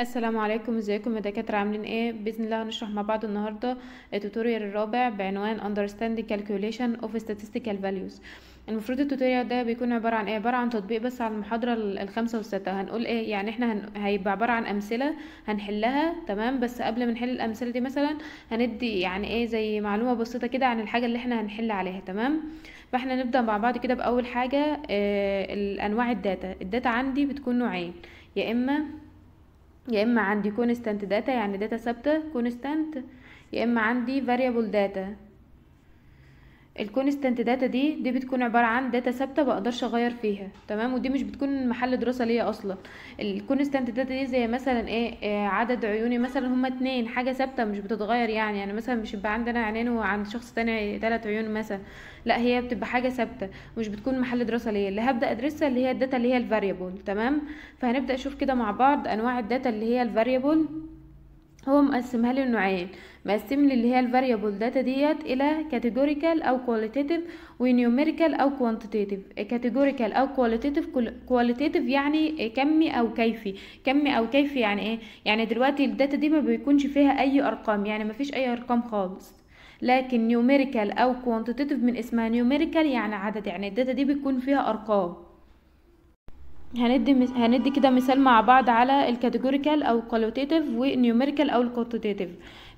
السلام عليكم ازيكم؟ يا دكاتره عاملين إيه؟ بإذن الله هنشرح مع بعض النهارده ال tutorial الرابع بعنوان understanding calculation of statistical values. المفروض التوتوريال ده بيكون عبارة عن إيه؟ عبارة عن تطبيق بس على المحاضرة ال- الخامسه والستة. هنقول إيه؟ يعني إحنا هن... هيبقى عبارة عن أمثلة هنحلها تمام؟ بس قبل ما نحل الأمثلة دي مثلا هندي يعني إيه زي معلومة بسيطة كده عن الحاجة اللي إحنا هنحل عليها تمام؟ فاحنا نبدأ مع بعض كده بأول حاجة آه الانواع ال data. ال data عندي بتكون نوعين يا إما يا اما عندي constant data يعني data ثابته constant يا اما عندي variable data ال constant data دي دي بتكون عبارة عن data ثابتة بقدرش أغير فيها تمام؟ ودي مش بتكون محل دراسة ليا أصلا. ال constant data دي زي مثلا إيه آه، عدد عيوني مثلا هما اتنين حاجة ثابتة مش بتتغير يعني. يعني مثلا مش يبقى عندنا عينين وعند شخص تاني تلات عيون مثلا. لا هي بتبقى حاجة ثابتة مش بتكون محل دراسة ليا. اللي هبدأ أدرسها اللي هي ال data اللي هي ال variable تمام؟ فهنبدأ نشوف كده مع بعض أنواع ال data اللي هي ال variable. هو مقسمها لي نوعين. مقسم لي اللي هي ال variable data ديت إلى categorical أو qualitative و numerical أو quantitative categorical أو qualitative qualitative يعني كمي أو كيفي. كمي أو كيفي يعني إيه؟ يعني دلوقتي ال data دي ما بيكونش فيها أي أرقام يعني ما فيش أي أرقام خالص. لكن numerical أو quantitative من اسمها numerical يعني عدد يعني ال data دي بيكون فيها أرقام. هندي. هندي كده مثال مع بعض على الكاتيجوريكال أو الكواليتيتيف والنيوميريكال أو الكوانتيتيف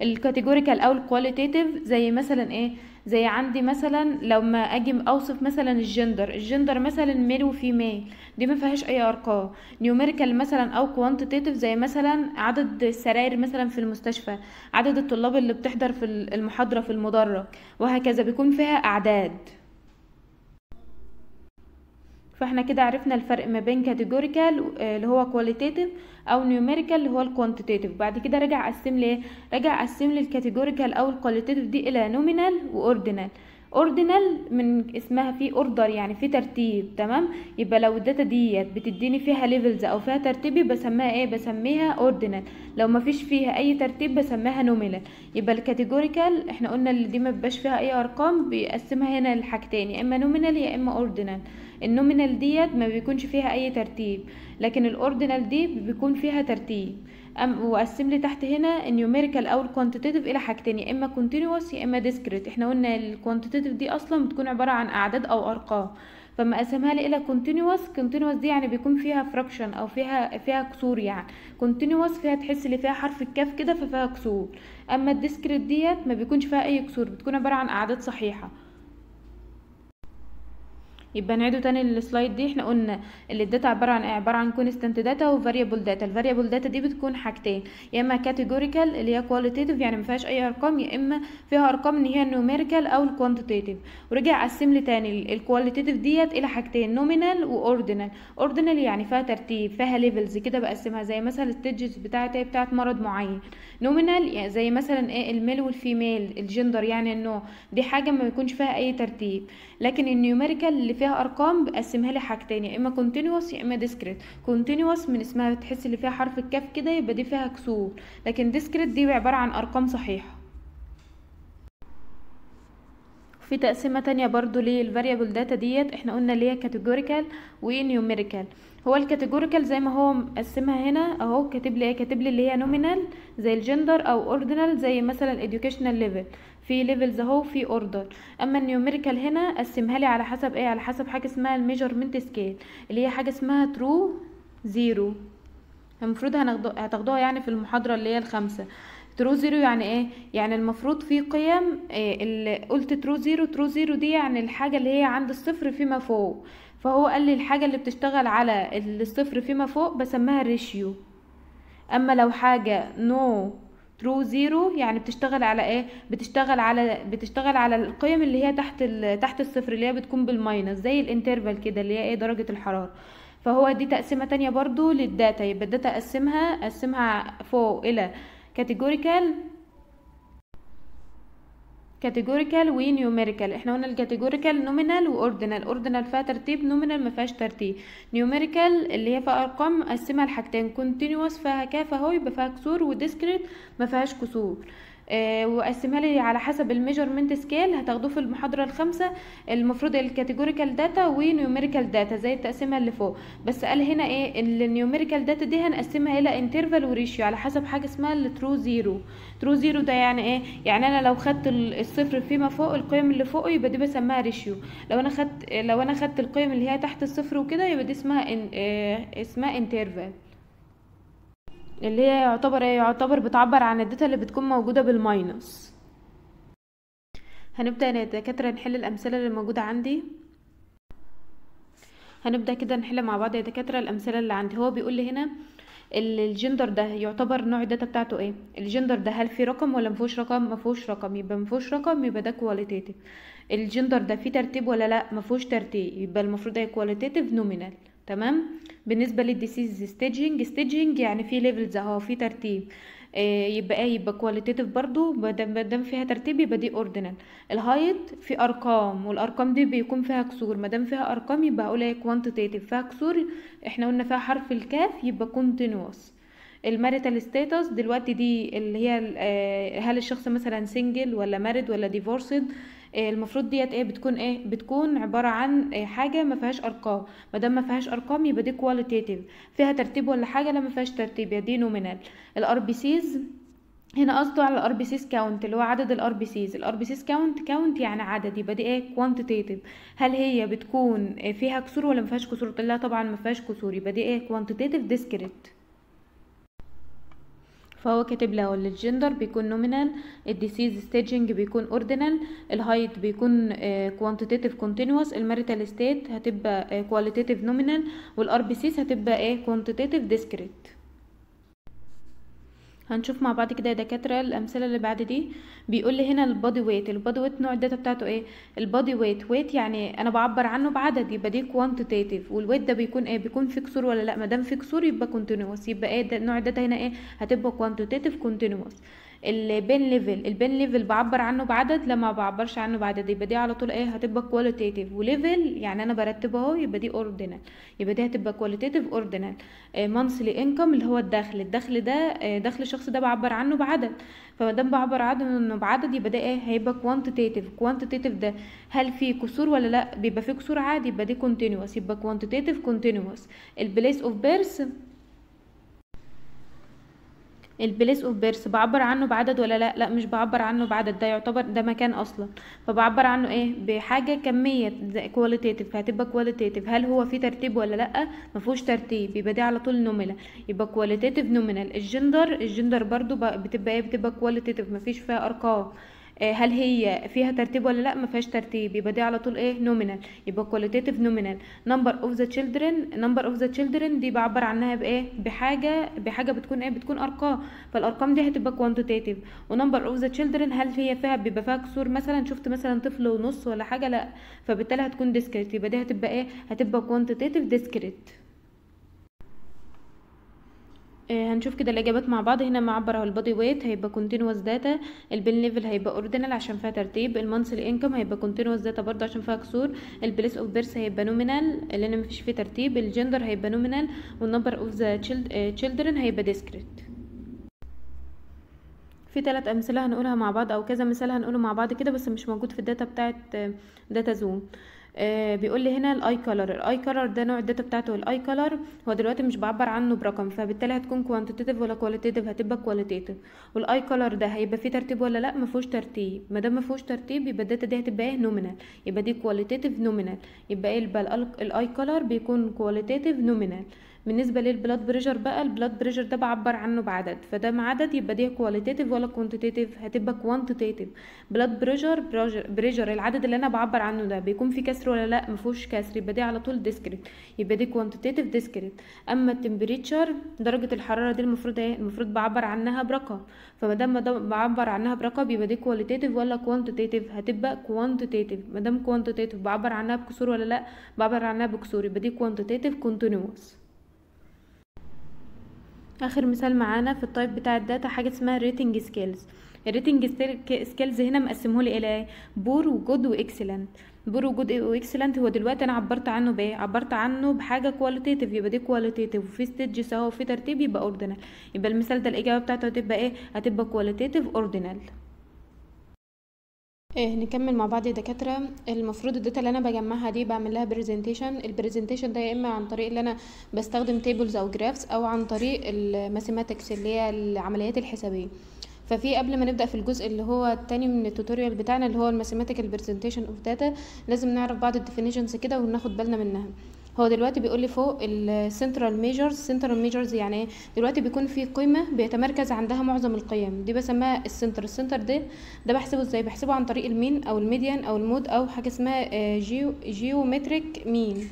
الكاتيجوريكال أو الكواليتيتيف زي مثلا إيه؟ زي عندي مثلا لما أجي أوصف مثلا ال gender ال gender مثلا male و female دي ما فيهاش أي أرقام. numerical مثلا أو quantitative زي مثلا عدد السراير مثلا في المستشفى. عدد الطلاب اللي بتحضر في المحاضرة في المدرج. وهكذا بيكون فيها أعداد. فاحنا كده عرفنا الفرق ما بين categorical اللي هو qualitative أو numerical اللي هو ال quantitative بعد كده رجع قسم لي رجع قسم لي ال categorical أو ال qualitative دي إلى nominal و ordinal ordinal من اسمها في order يعني في ترتيب تمام؟ يبقى لو ال data ديت بتديني فيها levels أو فيها ترتيبي بسميها إيه؟ بسميها ordinal لو ما فيش فيها أي ترتيب بسميها nominal يبقى ال categorical إحنا قلنا اللي دي ما بيبقاش فيها أي أرقام بيقسمها هنا لحاجتين يا إما nominal يا إما ordinal ال nominal ديت ما بيكونش فيها أي ترتيب لكن ال ordinal دي بيكون فيها ترتيب. وقسم لي تحت هنا ال numerical أو ال quantitative إلى حاجتين يا إما continuous يا إما discrete إحنا قلنا ال quantitative دي أصلا بتكون عبارة عن أعداد أو أرقام. فما قسمها لي إلى continuous continuous دي يعني بيكون فيها fraction أو فيها فيها كسور يعني. continuous فيها تحس اللي فيها حرف الكاف كده ففيها كسور. أما ال discrete ديت ما بيكونش فيها أي كسور بتكون عبارة عن أعداد صحيحة. يبقى نعيده تاني ال slide دي. إحنا قلنا اللي ال data عبارة عن إيه؟ عبارة عن constant data و variable data ال variable data دي بتكون حاجتين. يا إما categorical اللي هي qualitative يعني ما فيهاش أي أرقام يا إما فيها أرقام إن هي ال numerical أو ال quantitative ورجع قسم لي تاني ال qualitative ديت إلى حاجتين nominal و ordinal ordinal يعني فيها ترتيب فيها levels كده بقسمها زي مثلا ال stages بتاعت إيه؟ مرض معين. nominal يعني زي مثلا إيه؟ ال male وال female ال gender يعني النوع دي حاجة ما بيكونش فيها أي ترتيب. لكن ال numerical اللي فيها أرقام بقسمها لي حاجتين يا إما continuous يا إما discrete continuous من اسمها تحس اللي فيها حرف الكاف كده يبقى دي فيها كسور لكن discrete دي عبارة عن أرقام صحيحة. في تقسيمة تانية برضو لل variable data ديت إحنا قلنا اللي هي categorical و numerical هو ال categorical زي ما هو مقسمها هنا أهو كاتب لي إيه؟ كاتب لي اللي هي nominal زي الجندر أو ordinal زي مثلا educational level في levels اهو في order أما ال numerical هنا قسمها لي على حسب إيه؟ على حسب حاجة اسمها ال measurement scale اللي هي حاجة اسمها true zero المفروض هتاخدوها يعني في المحاضرة اللي هي الخامسة. true zero يعني إيه؟ يعني المفروض في قيم إيه اللي قلت true zero true zero دي يعني الحاجة اللي هي عند الصفر فيما فوق. فهو قال لي الحاجة اللي بتشتغل على الصفر فيما فوق بسميها ال ratio أما لو حاجة no true zero يعني بتشتغل على إيه؟ بتشتغل على بتشتغل على القيم اللي هي تحت تحت الصفر اللي هي بتكون بال minus زي ال interval كده اللي هي إيه؟ درجة الحرارة. فهو دي تقسيمة تانية برضو لل data يبقى ال data أقسمها أقسمها فوق إلى categorical categorical و numerical إحنا قلنا ال categorical nominal و ordinal ordinal فيها ترتيب nominal ما فيهاش ترتيب. numerical اللي هي فيها أرقام مقسمها لحاجتين. continuous فيها كاف اهو يبقى فيها كسور و discrete ما فيهاش كسور. وقسمها لي على حسب ال measurement scale هتاخدوه في المحاضرة الخامسة. المفروض ال categorical data و numerical data زي التقسيمة اللي فوق. بس قال هنا إيه؟ ال numerical data دي هنقسمها إلى interval و ratio على حسب حاجة اسمها ال true zero true zero ده يعني إيه؟ يعني أنا لو خدت الصفر فيما فوق القيم اللي فوقه يبقى دي بسميها ratio لو أنا خدت لو أنا خدت القيم اللي هي تحت الصفر وكده يبقى دي اسمها إن آه اسمها interval اللي هي يعتبر إيه يعتبر بتعبر عن ال data اللي بتكون موجودة بال minus هنبدأ يا دكاترة نحل الأمثلة اللي موجودة عندي. هنبدأ كده نحل مع بعض يا دكاترة الأمثلة اللي عندي. هو بيقول لي هنا الجندر ده يعتبر نوع ال data بتاعته إيه؟ الجندر ده هل فيه رقم ولا مفيهوش رقم؟ مفيهوش رقم. يبقى مفيهوش رقم يبقى ده qualitative ال gender ده فيه ترتيب ولا لا؟ مفيهوش ترتيب. يبقى المفروض ده qualitative nominal تمام؟ بالنسبة لل disease staging staging يعني في levels أهو في ترتيب. آه يبقى إيه؟ يبقى qualitative برضو مادام فيها ترتيب يبقى دي ordinal ال height في أرقام والأرقام دي بيكون فيها كسور. مادام فيها أرقام يبقى هقول إيه quantitative فيها كسور إحنا قلنا فيها حرف الكاف يبقى continuous ال marital status دلوقتي دي اللي هي آه هل الشخص مثلا single ولا married ولا divorced المفروض ديت إيه بتكون إيه بتكون عبارة عن إيه حاجة ما فيهاش أرقام. ما دام ما فيهاش أرقام يبقى دي qualitative فيها ترتيب ولا حاجة؟ لا ما فيهاش ترتيب يبقى دي nominal ال RBCs هنا قصده على ال RBCs count اللي هو عدد ال RBCs ال RBCs count count يعني عدد يبقى دي إيه quantitative هل هي بتكون فيها كسور ولا ما فيهاش كسور؟ لا طبعا ما فيهاش كسور يبقى دي إيه quantitative discrete فهو كاتب له الجندر بيكون nominal ال disease staging بيكون ordinal ال height بيكون quantitative continuous ال marital state هتبقى qualitative nominal وال RBCs هتبقى إيه quantitative discrete هنشوف مع بعض كده يا دكاترة الأمثلة اللي بعد دي. بيقول لي هنا ال body weight ال body weight نوع ال data بتاعته إيه؟ ال body weight weight يعني أنا بعبر عنه بعدد يبقى دي quantitative وال weight ده بيكون إيه؟ بيكون في كسور ولا لا. ما دام في كسور يبقى continuous يبقى إيه؟ نوع ال data هنا إيه؟ هتبقى quantitative continuous ال pain level ال pain level بعبر عنه بعدد لما بعبرش عنه بعدد يبقى دي على طول إيه هتبقى qualitative و level يعني أنا برتبه أهو يبقى دي ordinal يبقى دي هتبقى qualitative ordinal monthly income اللي هو الدخل. الدخل ده دخل الشخص ده بعبر عنه بعدد. فما دام بعبر عنه بعدد يبقى ده إيه هيبقى quantitative quantitative ده هل في كسور ولا لأ؟ بيبقى في كسور عادي يبقى دي continuous يبقى quantitative continuous ال place of birth ال place of birth بعبر عنه بعدد ولا لا؟ لا مش بعبر عنه بعدد ده يعتبر ده مكان أصلا. فبعبر عنه إيه؟ بحاجة كمية qualitative فهتبقى qualitative هل هو في ترتيب ولا لا؟ ما فيهوش ترتيب يبقى دي على طول nominal يبقى qualitative nominal ال gender ال gender برضو بتبقى إيه؟ بتبقى qualitative ما فيش فيها أرقام. هل هي فيها ترتيب ولا لا؟ ما فيهاش ترتيب. يبقى دي على طول إيه؟ nominal يبقى qualitative nominal number of the children number of the children دي بعبر عنها بإيه؟ بحاجه بحاجة بتكون إيه؟ بتكون أرقام. فالأرقام دي هتبقى quantitative و number of the children هل هي فيها بيبقى فيها كسور مثلا؟ شفت مثلا طفل ونص ولا حاجة؟ لا. فبالتالي هتكون discrete يبقى دي هتبقى إيه؟ هتبقى quantitative discrete هنشوف كده الإجابات مع بعض. هنا معبر على ال body weight هيبقى continuous data ال pain level هيبقى ordinal عشان فيها ترتيب ال monthly income هيبقى continuous data برضه عشان فيها كسور ال place of birth هيبقى nominal لأن مفيش فيه ترتيب الجندر هيبقى nominal وال number of the children هيبقى discrete في ثلاث أمثلة هنقولها مع بعض أو كذا مثال هنقوله مع بعض كده بس مش موجود في ال data بتاعت data zoom. آه بيقول لي هنا ال eye color ال eye color ده نوع ال data بتاعته. ال eye color هو دلوقتي مش بعبر عنه برقم فبالتالي هتكون quantitative ولا qualitative هتبقى qualitative وال eye color ده هيبقى فيه ترتيب ولا لأ؟ ما فيهوش ترتيب. ما دام ما فيهوش ترتيب يبقى ال data دي هتبقى إيه؟ nominal يبقى دي qualitative nominal يبقى إيه ال eye color بيكون qualitative nominal بالنسبة لل blood pressure بقى ال blood pressure ده بعبر عنه بعدد. فده عدد يبقى دي qualitative ولا quantitative هتبقى quantitative blood pressure pressure العدد اللي أنا بعبر عنه ده بيكون فيه كسر ولا لأ؟ ما فيهوش كسر يبقى دي على طول discrete يبقى دي quantitative discrete أما ال temperature درجة الحرارة دي المفروض إيه؟ المفروض بعبر عنها برقم. فما دام بعبر عنها برقم يبقى دي qualitative ولا quantitative هتبقى quantitative ما دام quantitative بعبر عنها بكسور ولا لأ؟ بعبر عنها بكسور يبقى دي quantitative continuous آخر مثال معانا في ال type بتاع ال data حاجة اسمها rating scales ال rating scales هنا مقسمهولي إلى poor و good و excellent. poor و good و excellent هو دلوقتي أنا عبرت عنه بإيه؟ عبرت عنه بحاجة qualitative يبقى دي qualitative وفي stages اهو في ترتيب يبقى ordinal يبقى المثال ده الإجابة بتاعته هتبقى إيه؟ هتبقى qualitative ordinal إيه نكمل مع بعض يا دكاترة. المفروض ال data اللي أنا بجمعها دي بعمل لها presentation ال presentation ده يا إما عن طريق اللي أنا بستخدم tables أو graphs أو عن طريق ال mathematics اللي هي العمليات الحسابية. ففي قبل ما نبدأ في الجزء اللي هو التاني من ال tutorial بتاعنا اللي هو ال mathematical presentation of data لازم نعرف بعض ال definitions كده وناخد بالنا منها. هو دلوقتي بيقول لي فوق ال central measures central measures يعني إيه؟ دلوقتي بيكون في قيمة بيتمركز عندها معظم القيم. دي بسميها ال center ال center ده ده بحسبه إزاي؟ بحسبه عن طريق ال mean أو ال median أو ال mode أو حاجة اسمها geo geometric mean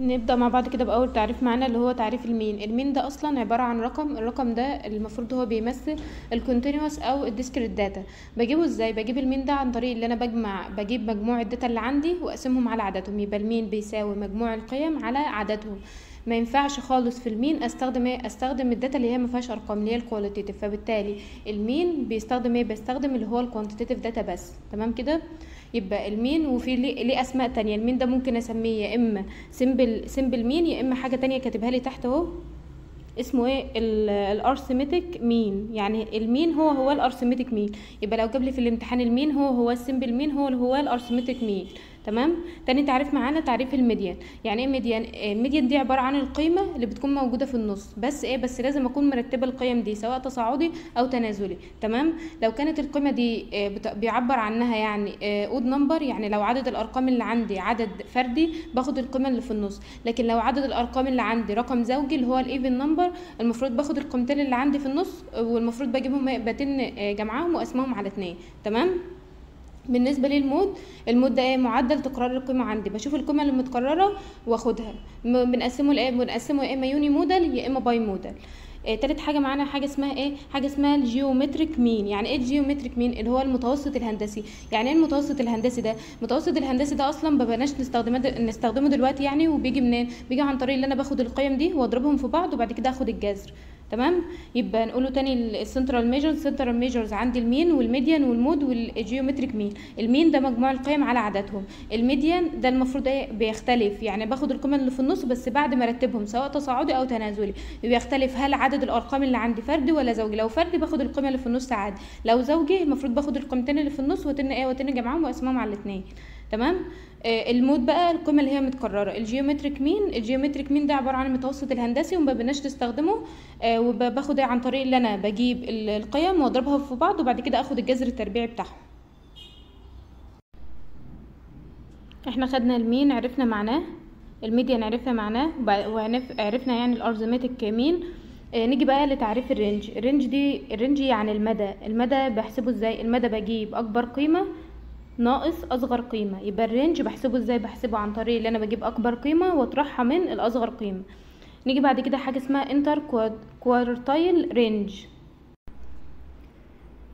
نبدأ مع بعض كده بأول تعريف معانا اللي هو تعريف ال mean. ال mean ده أصلا عبارة عن رقم الرقم ده المفروض هو بيمثل ال continuous أو ال discrete data بجيبه إزاي؟ بجيب ال mean ده عن طريق اللي أنا بجمع بجيب مجموع ال data اللي عندي وأقسمهم على عددهم. يبقى ال mean بيساوي مجموع القيم على عددهم. ما ينفعش خالص في ال mean أستخدم إيه؟ أستخدم ال data اللي هي ما فيهاش أرقام اللي هي ال qualitative فبالتالي ال mean بيستخدم إيه؟ بيستخدم اللي هو ال quantitative data بس. تمام كده؟ يبقى ال mean وفي ليه, ليه أسماء تانية. ال mean ده ممكن أسميه يا إما simple simple mean يا إما حاجة تانية كاتبها لي تحت أهو. اسمه إيه؟ ال arithmetic mean. يعني ال mean هو هو ال arithmetic mean. يبقى لو جاب لي في الامتحان ال mean هو هو ال simple mean هو هو ال arithmetic mean. تمام؟ تاني تعريف معانا تعريف ال median. يعني إيه median؟ ال median دي عبارة عن القيمة اللي بتكون موجودة في النص. بس إيه؟ بس لازم أكون مرتبة القيم دي سواء تصاعدي أو تنازلي. تمام؟ لو كانت القيمة دي بيعبر عنها يعني odd number يعني لو عدد الأرقام اللي عندي عدد فردي باخد القيمة اللي في النص. لكن لو عدد الأرقام اللي عندي رقم زوجي اللي هو ال even number المفروض باخد القيمتين اللي عندي في النص والمفروض بجيبهم بتن جمعهم وأقسمهم على اتنين. تمام؟ بالنسبة لل mode ال mode ده إيه معدل تكرار القيمة عندي. بشوف القيمة اللي متكررة واخدها. بنقسمه لإيه؟ بنقسمه يا إما unimodal يا إما bimodal. آه تالت حاجة معانا حاجة اسمها إيه؟ حاجة اسمها ال geometric mean. يعني إيه ال geometric mean؟ اللي هو المتوسط الهندسي. يعني إيه المتوسط الهندسي ده؟ المتوسط الهندسي ده أصلا ما بقناش نستخدمه نستخدمه دلوقتي يعني وبيجي منين؟ بيجي عن طريق اللي أنا باخد القيم دي وأضربهم في بعض وبعد كده آخد الجذر. تمام؟ يبقى نقوله تاني ال central measures ال central measures عندي المين والميديان والمود والجيومتريك مين المين ده مجموع القيم على عددهم. ال median ده المفروض إيه؟ بيختلف. يعني باخد القيمه اللي في النص بس بعد ما ارتبهم سواء تصاعدي أو تنازلي. بيختلف هل عدد الأرقام اللي عندي فردي ولا زوجي. لو فردي باخد القيمه اللي في النص عادي. لو زوجي المفروض باخد القيمتين اللي في النص وتن إيه؟ وتن جمعهم وأقسمهم على الاثنين تمام؟ ال mode بقى القيمه اللي هي متكررة. ال geometric mean؟ ال geometric mean ده عبارة عن المتوسط الهندسي وما بقناش نستخدمه آه وباخد عن طريق اللي أنا بجيب القيم وأضربها في بعض وبعد كده آخد الجذر التربيعي بتاعهم. إحنا خدنا ال mean عرفنا معناه ال median عرفنا معناه وعرفنا يعني ال arithmetic mean. آه نيجي بقى لتعريف ال range. ال range دي ال range يعني المدى. المدى بحسبه إزاي؟ المدى بجيب أكبر قيمة ناقص أصغر قيمة. يبقى ال range بحسبه إزاي؟ بحسبه عن طريق اللي أنا بجيب أكبر قيمة وأطرحها من الأصغر قيمة. نيجي بعد كده حاجة اسمها interquartile range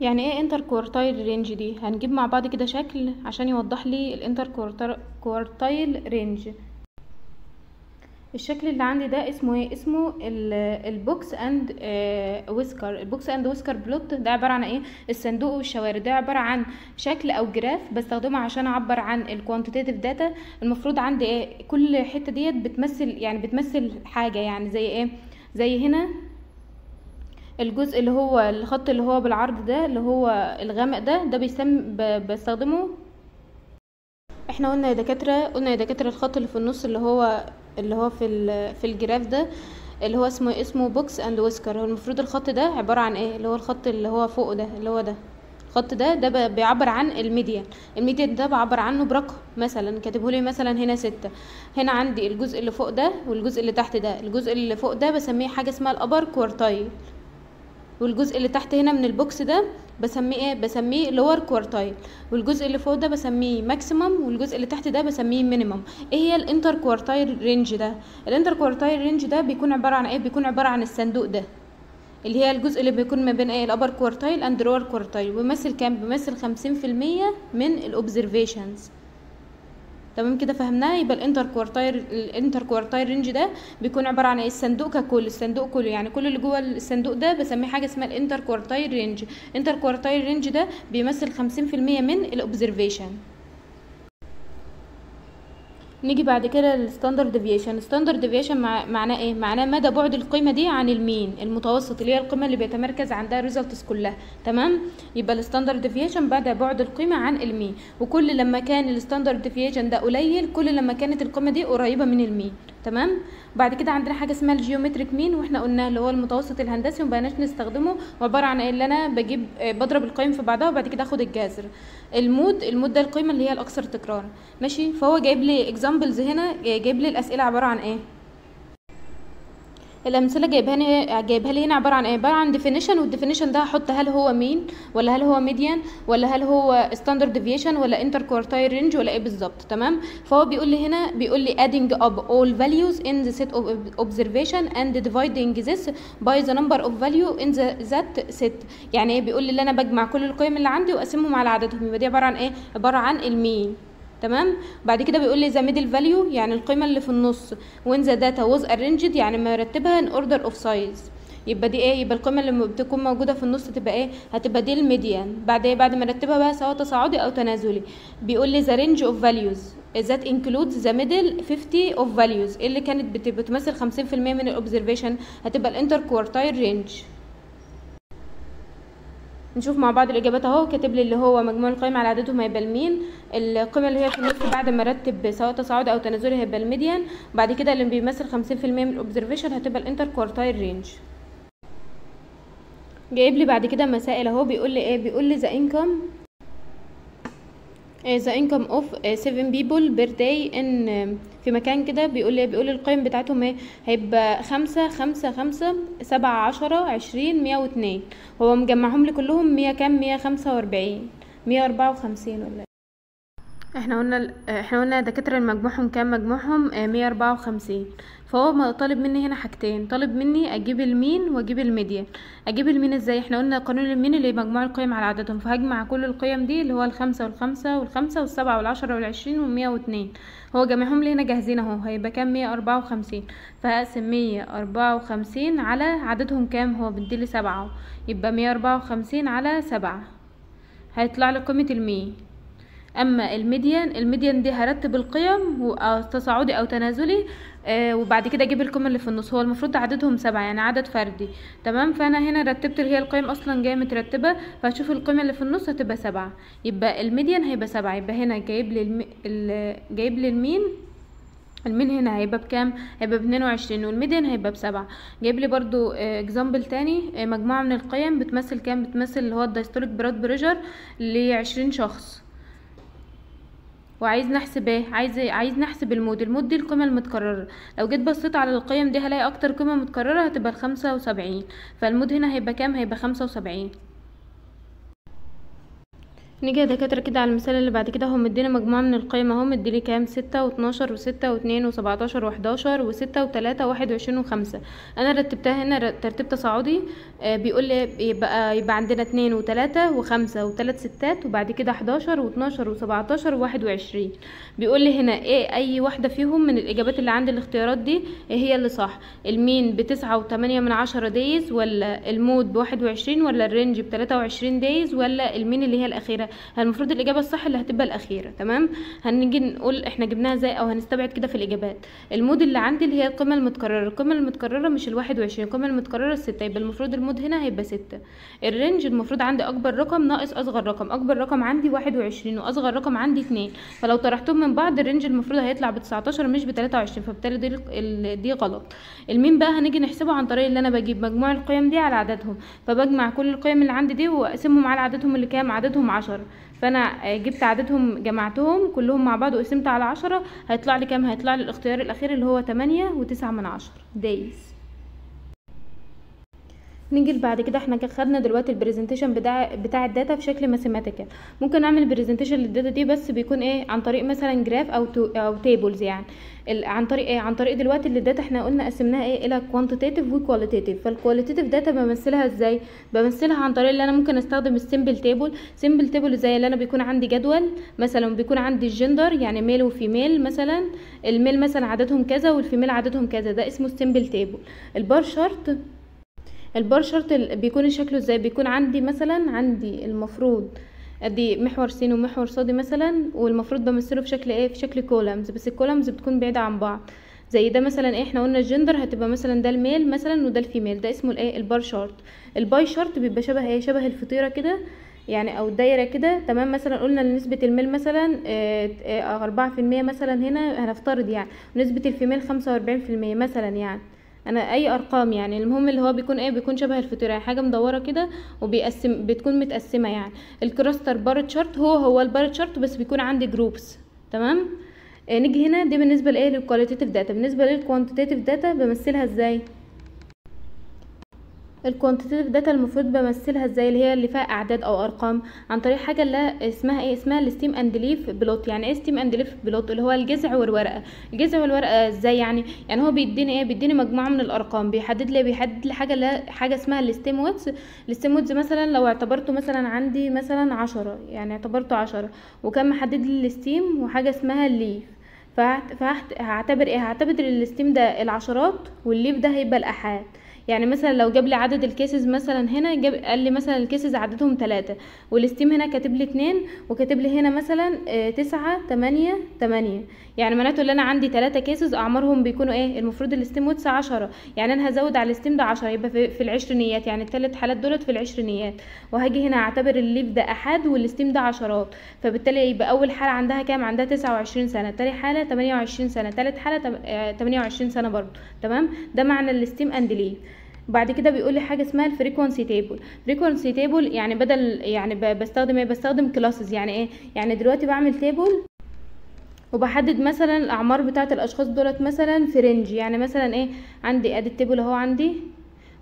يعني إيه interquartile range دي؟ هنجيب مع بعض كده شكل عشان يوضح لي ال interquartile range الشكل اللي عندي ده اسمه إيه؟ اسمه ال box and whisker. ال box and whisker plot ده عبارة عن إيه؟ الصندوق والشوارب. ده عبارة عن شكل أو graph بستخدمه عشان اعبر عن ال quantitative data المفروض عندي إيه؟ كل حتة ديت بتمثل يعني بتمثل حاجة يعني زي إيه؟ زي هنا الجزء اللي هو الخط اللي هو بالعرض ده اللي هو الغامق ده. ده بيسم بستخدمه. إحنا قلنا يا دكاترة قلنا يا دكاترة الخط اللي في النص اللي هو اللي هو في في ال graph ده اللي هو اسمه اسمه box and whisker. هو المفروض الخط ده عبارة عن إيه؟ اللي هو الخط اللي هو فوق ده اللي هو ده. الخط ده ده بيعبر عن ال median. ال median ده بعبر عنه برقم مثلا. كاتبه لي مثلا هنا ستة. هنا عندي الجزء اللي فوق ده والجزء اللي تحت ده. الجزء اللي فوق ده بسميه حاجة اسمها ال upper quartile. والجزء اللي تحت هنا من البوكس ده بسميه إيه بسميه lower quartile والجزء اللي فوق ده بسميه maximum والجزء اللي تحت ده بسميه minimum إيه هي ال interquartile range ده؟ ال interquartile range ده بيكون عبارة عن إيه؟ بيكون عبارة عن الصندوق ده اللي هي الجزء اللي بيكون ما بين إيه؟ ال upper quartile and lower quartile بيمثل كام؟ بيمثل خمسين في المية من ال observations تمام كده فهمناها يبقى ال interquartile ال interquartile range ده بيكون عبارة عن إيه؟ الصندوق ككل الصندوق كله يعني كل اللي جوه الصندوق ده بسميه حاجة اسمها ال interquartile range interquartile range ده بيمثل 50% من ال observation نيجي بعد كده لل standard deviation ال standard deviation مع... معناه إيه؟ معناه مدى بعد القيمة دي عن ال mean المتوسط اللي هي القيمة اللي بيتمركز عندها ال results كلها. تمام؟ يبقى ال standard deviation بعد بعد القيمة عن ال mean. وكل لما كان ال standard deviation ده قليل كل لما كانت القيمة دي قريبة من ال mean. تمام؟ بعد كده عندنا حاجة اسمها ال geometric mean وإحنا قلنا اللي هو المتوسط الهندسي ومبقناش نستخدمه عباره عن اللي أنا بجيب بضرب القيم في بعضها وبعد كده آخد الجذر. ال mode ال mode ده القيمة اللي هي الأكثر تكرارا ماشي؟ فهو جايب لي examples هنا جايب لي الأسئلة عبارة عن إيه؟ الأمثلة جايبها جايبها لي هنا عبارة عن إيه؟ عبارة عن definition وال definition ده هحط هل هو mean ولا هل هو median ولا هل هو standard deviation ولا interquartile range ولا إيه بالظبط تمام؟ فهو بيقول لي هنا بيقول لي adding up all values in the set of observation and dividing this by the number of value in the that set. يعني إيه؟ بيقول لي اللي أنا بجمع كل القيم اللي عندي وأقسمهم على عددهم. يبقى دي عبارة عن إيه؟ عبارة عن ال mean تمام؟ بعد كده بيقول لي the middle value يعني القيمة اللي في النص. when the data was arranged يعني مرتبها in order of size يبقى دي إيه؟ يبقى القيمة اللي بتكون موجودة في النص تبقى إيه؟ هتبقى دي ال median. بعد إيه؟ بعد ما ارتبها بقى سواء تصاعدي أو تنازلي. بيقول لي the range of values that includes the middle 50 of values. اللي كانت بت- بتمثل 50% من ال observation هتبقى ال interquartile range نشوف مع بعض الإجابات. أهو كاتب لي اللي هو مجموع القيم على عددهم هيبقى ال mean القيمة اللي هي في النص بعد ما أرتب سواء تصاعدي أو تنازلي هيبقى ال median. بعد كده اللي بيمثل 50% من ال observation هتبقى ال interquartile range. جايب لي بعد كده مسائل أهو. بيقول لي إيه؟ بيقول لي the income the income of 7 people per day ان في مكان كده بيقول لي بيقول القيم بتاعتهم إيه هيبقى خمسة خمسة خمسة سبعة عشرة عشرين مية واتنين هو مجمعهم لي كلهم مية كام مية خمسة وأربعين مية اربعة وخمسين ولا؟ إحنا قلنا إحنا قلنا دكاترة المجموعهم كام؟ مجموعهم مية اربعة وخمسين. فهو طالب مني هنا حاجتين. طالب مني أجيب ال mean وأجيب ال median أجيب ال mean إزاي؟ إحنا قلنا قانون ال mean اللي مجموع القيم على عددهم. فهجمع كل القيم دي اللي هو الخمسة والخمسة والخمسة والسبعة والعشرة والعشرين والمية واتنين. هو جمعهم لي هنا جاهزين أهو. هيبقى كام؟ مية اربعة وخمسين. فهقسم مية اربعة وخمسين على عددهم كام؟ هو بيديلي سبعة. يبقى مية اربعة وخمسين على سبعة. هيطلع لي قيمة ال mean. أما ال median ال median دي هرتب القيم تصاعدي أو تنازلي آه وبعد كده أجيب القيمه اللي في النص. هو المفروض عددهم سبعة يعني عدد فردي. تمام؟ فأنا هنا رتبت هي القيم أصلا جاية مترتبة فهشوف القيمه اللي في النص هتبقى سبعة. يبقى ال median هيبقى سبعة. يبقى هنا جايب لي الم... ال... جايب لي ال mean ال mean هنا هيبقى بكام؟ هيبقى باتنين وعشرين وال median هيبقى بسبعة. جايب لي برضو example تاني آه، مجموعة من القيم بتمثل كام؟ بتمثل اللي هو ال diastolic blood pressure لعشرين شخص. وعايز نحسب إيه؟ عايز عايز نحسب ال mode. ال mode دي القيمة المتكررة. لو جيت بصيت على القيم دي هلاقي أكتر قيمة متكررة هتبقى الخمسة وسبعين. فال mode هنا هيبقى كام؟ هيبقى خمسة وسبعين. نيجي يا دكاترة كده على المثال اللي بعد كده هو مدينا مجموعة من القيم اهو مديلي كام؟ ستة واتناشر وستة واتنين وسبعتاشر وحداشر وستة وتلاتة واحد وعشرين وخمسة. أنا رتبتها هنا ترتيب تصاعدي آه بيقول لي يبقى يبقى عندنا اتنين وتلاتة وخمسة وتلات ستات وبعد كده حداشر واتناشر وسبعتاشر وواحد وعشرين. بيقول لي هنا إيه أي واحدة فيهم من الإجابات اللي عند الاختيارات دي إيه هي اللي صح؟ ال mean بتسعة وتمانية من عشرة days ولا ال mode بواحد وعشرين ولا ال range بتلاتة وعشرين days ولا ال mean اللي هي المفروض الإجابة الصح اللي هتبقى الأخيرة تمام؟ هنيجي نقول إحنا جبناها إزاي أو هنستبعد كده في الإجابات. ال mode اللي عندي اللي هي القيمة المتكررة. القيمة المتكررة مش الواحد وعشرين القيمة المتكررة الستة يبقى المفروض ال mode هنا هيبقى ستة. ال range المفروض عندي أكبر رقم ناقص أصغر رقم. أكبر رقم عندي واحد وعشرين وأصغر رقم عندي اتنين. فلو طرحتهم من بعض ال range المفروض هيطلع بتسعتاشر مش بتلاتة وعشرين. فبالتالي دي دي غلط. ال mean بقى هنيجي نحسبه عن طريق اللي أنا بجيب مجموع القيم دي على عددهم. فبجمع كل القيم اللي عندي دي وأقسمهم على عددهم اللي كام؟ عددهم عشرة. فأنا آه، جبت عددهم جمعتهم كلهم مع بعض وقسمت على عشرة هيطلع لي كام؟ هيطلع لي الاختيار الأخير اللي هو تمانية وتسعة من عشرة. guys نيجي بعد كده إحنا خدنا دلوقتي ال presentation بتاع بتاع ال data في شكل mathematical ممكن نعمل presentation لل data دي بس بيكون إيه عن طريق مثلا graph أو to أو tables يعني. عن طريق إيه عن طريق دلوقتي اللي ال data إحنا قلنا قسمناها إيه إلى quantitative و qualitative فال qualitative data بمثلها إزاي؟ بمثلها عن طريق اللي أنا ممكن أستخدم ال simple table simple table زي اللي أنا بيكون عندي جدول مثلا بيكون عندي الجندر يعني male و female مثلا. ال male مثلا عددهم كذا وال female عددهم كذا ده اسمه ال simple table ال bar chart ال bar chart بيكون شكله إزاي؟ بيكون عندي مثلا عندي المفروض ادي محور س ومحور ص مثلا والمفروض بمثله في شكل إيه؟ في شكل columns بس ال columns بتكون بعيدة عن بعض. زي ده مثلا إيه إحنا قلنا الجندر هتبقى مثلا ده ال male مثلا وده ال female ده اسمه الايه؟ ال bar chart ال pie chart بيبقى شبه إيه؟ شبه الفطيرة كده يعني أو الدايرة كده. تمام؟ مثلا قلنا نسبة ال male مثلا أربعة في المية مثلا هنا هنفترض يعني. ونسبه ال female خمسة وأربعين في المية مثلا يعني. أنا أي أرقام يعني المهم اللي هو بيكون إيه بيكون شبه يعني حاجة مدورة كده وبيقسم بتكون متقسمة يعني. ال cluster bar chart هو هو ال bar chart بس بيكون عندي groups تمام؟ آه نيجي هنا دي بالنسبة لإيه لل qualitative data بالنسبة لل quantitative data بمثلها إزاي؟ ال quantitative data المفروض بمثلها إزاي؟ اللي هي اللي فيها اعداد أو ارقام. عن طريق حاجة اللي اسمها إيه؟ اسمها ال stem and leaf plot يعني إيه stem and leaf plot اللي هو الجذع والورقة. الجذع والورقة إزاي يعني؟ يعني هو بيديني إيه؟ بيديني مجموعة من الارقام. بيحدد لي بيحدد لي حاجة اللي حاجة اسمها ال stem width ال stem width مثلا لو اعتبرته مثلا عندي مثلا عشرة. يعني اعتبرته عشرة. وكان محدد لي ال stem وحاجة اسمها ال leaf فهعتبر إيه؟ هعتبر ال stem ده العشرات وال leaf ده هيبقى الاحاد يعني مثلا لو جاب لي عدد ال cases مثلا هنا جاب قال لي مثلا ال cases عددهم ثلاثة وال stem هنا كاتب لي اتنين وكاتب لي هنا مثلا آه تسعة تمانية تمانية. يعني معناته ان أنا عندي ثلاثة cases أعمارهم بيكونوا إيه؟ المفروض ال stem width عشرة. يعني أنا هزود على ال stem ده عشرة يبقى في, العشرينيات يعني الثلاث حالات دولت في العشرينيات وهاجي هنا أعتبر ال leaf ده احاد وال stem ده عشرات. فبالتالي يبقى أول حالة عندها كام؟ عندها تسعة وعشرين سنة. تاني حالة تمانية وعشرين سنة. تالت حالة تمانية وعشرين سنة برضو تمام؟ ده معنى ال stem and leaf بعد كده بيقول لي حاجة اسمها ال frequency table frequency table يعني بدل يعني بستخدم إيه؟ بستخدم classes يعني إيه؟ يعني دلوقتي بعمل table وبحدد مثلا الأعمار بتاعة الأشخاص دولت مثلا في range يعني مثلا إيه؟ عندي ادي ال table اهو عندي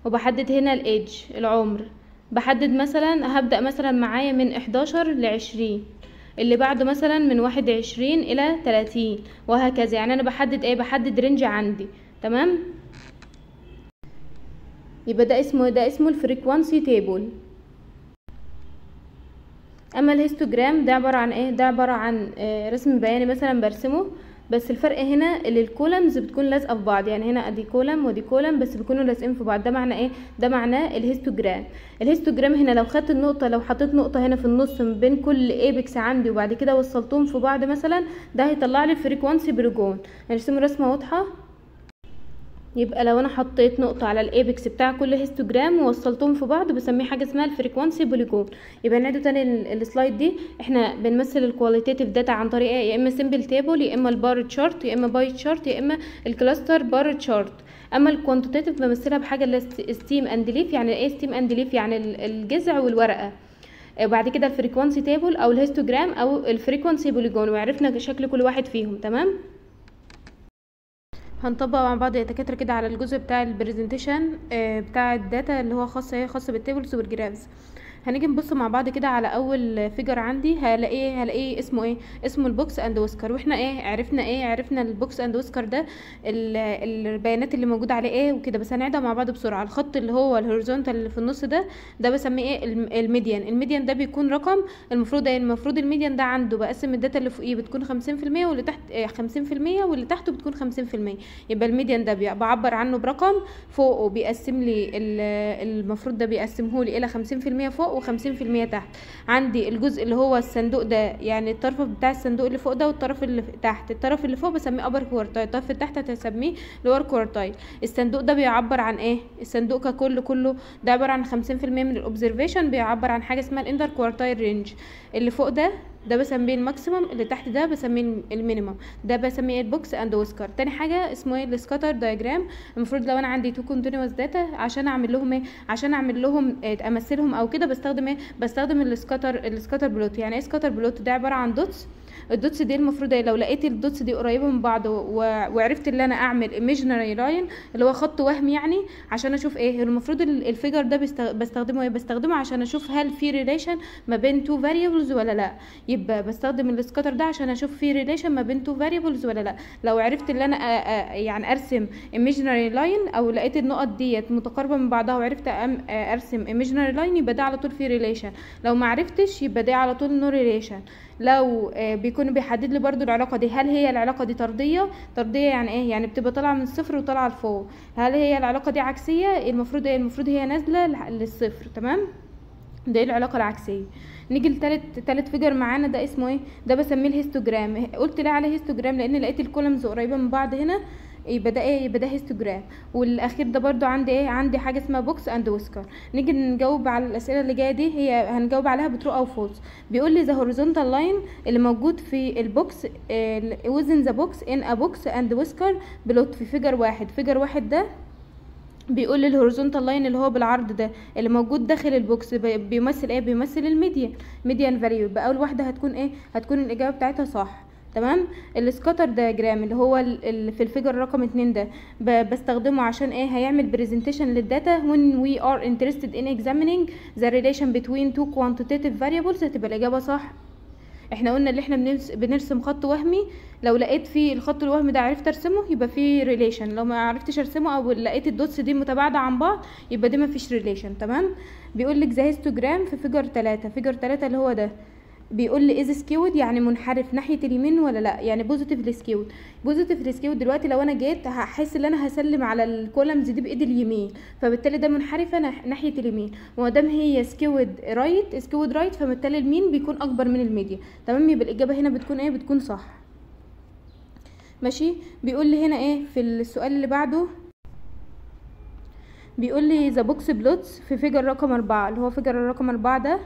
وبحدد هنا الايدج العمر. بحدد مثلا هبدأ مثلا معايا من 11 ل 20 اللي بعده مثلا من واحد وعشرين إلى تلاتين. وهكذا. يعني أنا بحدد إيه؟ بحدد range عندي. تمام؟ يبقى ده اسمه ده اسمه ال frequency table أما ال histogram ده عبارة عن إيه؟ ده عبارة عن آه رسم بياني مثلا برسمه بس الفرق هنا اللي ال columns بتكون لازقة في بعض. يعني هنا أدي column ودي column بس بيكونوا لازقين في بعض. ده معنى إيه؟ ده معناه ال histogram. ال histogram هنا لو خدت النقطة لو حطيت نقطة هنا في النص من بين كل apex عندي وبعد كده وصلتهم في بعض مثلا ده هيطلع لي ال frequency polygon. هنرسم رسمة واضحة؟ يبقى لو أنا حطيت نقطة على ال apex بتاع كل histogram ووصلتهم في بعض بسميه حاجة اسمها ال frequency polygon يبقى نعيد تاني ال slide دي. إحنا بنمثل ال qualitative data عن طريق إيه؟ يا إما simple table يا إما ال bar chart يا إما pie chart يا إما ال cluster bar chart أما ال quantitative بمثلها بحاجة اللي stem and leaf يعني إيه stem and leaf يعني الجذع والورقة. وبعد كده ال frequency table أو ال histogram أو ال frequency polygon وعرفنا شكل كل واحد فيهم. تمام؟ هنطبق مع بعض يا دكاترة كده على الجزء بتاع ال presentation بتاع ال data اللي هو خاص إيه خاص بال tables وال graphs هنيجي نبص مع بعض كده على أول figure عندي هلاقيه هلاقيه اسمه إيه؟ اسمه ال box and whisker وإحنا إيه؟ عرفنا إيه؟ عرفنا ال box and whisker ده البيانات اللي موجودة عليه إيه وكده. بس هنعيدها مع بعض بسرعة. الخط اللي هو ال horizontal اللي في النص ده ده بسميه إيه؟ ال median. ال median ده بيكون رقم المفروض إيه؟ المفروض ال median ده عنده بقسم ال data اللي فوقيه بتكون 50% واللي تحت إيه 50% واللي تحته بتكون 50% يبقى ال median ده بعبر عنه برقم فوقه بيقسم لي المفروض ده بيقسمه لي إلى 50% فوق في المية تحت. عندي الجزء اللي هو الصندوق ده يعني الطرف بتاع الصندوق اللي فوق ده والطرف اللي تحت. الطرف اللي فوق بسميه upper quartile الطرف اللي تحت هتسميه lower quartile الصندوق ده بيعبر عن إيه؟ الصندوق ككل كله ده عبارة عن خمسين في المية من ال observation بيعبر عن حاجة اسمها ال inter quartile range اللي فوق ده ده بسميه ال maximum اللي تحت ده بسميه ال minimum ده بسميه ال box and whisker تاني حاجة اسمه إيه؟ ال scatter diagram. المفروض لو أنا عندي two continuous data عشان أعمل لهم إيه؟ عشان أعمل لهم إيه أمثلهم أو كده بستخدم إيه؟ بستخدم ال scatter ال scatter plot. يعني إيه scatter plot؟ ده عبارة عن dots ال dots دي المفروض إيه لو لقيت ال dots دي قريبة من بعض. وعرفت إن أنا أعمل imaginary line اللي هو خط وهمي يعني عشان أشوف إيه المفروض ال- ال figure ده بست... بستخدمه إيه بستخدمه عشان أشوف هل في relation ما بين two variables ولا لأ يبقى بستخدم ال scatter ده عشان أشوف في relation ما بين two variables ولا لأ لو عرفت إن أنا. يعني أرسم imaginary line أو لقيت النقط ديت متقاربة من بعضها وعرفت. أرسم imaginary line يبقى ده على طول في relation لو ما عرفتش يبقى ده على طول no relation لو آه، بيكون بيحدد لي برضو العلاقة دي. هل هي العلاقة دي طردية؟ طردية يعني إيه؟ يعني بتبقى طالعة من الصفر وطالعة لفوق. هل هي العلاقة دي عكسية؟ المفروض إيه؟ المفروض هي نازلة للصفر تمام؟ ده العلاقة العكسية. نيجي لتالت تالت figure معانا ده اسمه إيه؟ ده بسميه ال histogram. قلت ليه عليه histogram لأن لقيت ال columns قريبة من بعض هنا. يبقى ده إيه يبقى ده histogram والأخير ده برضو عندي إيه عندي حاجة اسمها box and whisker نيجي نجاوب على الأسئلة اللي جاية دي هي هنجاوب عليها ب true أو false بيقول لي the horizontal line اللي موجود في ال box within the box in a box and whisker plot في figure واحد. figure واحد ده بيقول ال horizontal line اللي هو بالعرض ده اللي موجود داخل ال box بي- بيمثل إيه؟ بيمثل ال median median value يبقى اول واحدة هتكون إيه؟ هتكون الإجابة بتاعتها صح. تمام؟ ال scatter diagram اللي هو ال- ال- في ال figure رقم اتنين ده بستخدمه عشان إيه؟ هيعمل presentation لل data when we are interested in examining the relation between two quantitative variables. هتبقى الإجابة صح. إحنا قلنا اللي إحنا بنرس- بنرسم خط وهمي. لو لقيت في الخط الوهمي ده عرفت أرسمه يبقى في relation لو ما عرفتش أرسمه أو لقيت ال dots دي متباعدة عن بعض يبقى دي ما فيش relation تمام؟ بيقول لك the histogram في figure 3 figure 3 اللي هو ده. بيقول لي is skewed يعني منحرف ناحية اليمين ولا لا؟ يعني positive skewed positive skewed دلوقتي لو أنا جيت هحس إن أنا هسلم على ال columns دي بايدي اليمين. فبالتالي ده منحرفة ناح- ناحية اليمين. وما دام هي skewed right skewed right فبالتالي ال mean بيكون أكبر من ال median. تمام؟ يبقى الإجابة هنا بتكون إيه؟ بتكون صح. ماشي؟ بيقول لي هنا إيه؟ في السؤال اللي بعده بيقول لي the box plots في figure رقم أربعة. اللي هو figure رقم أربعة ده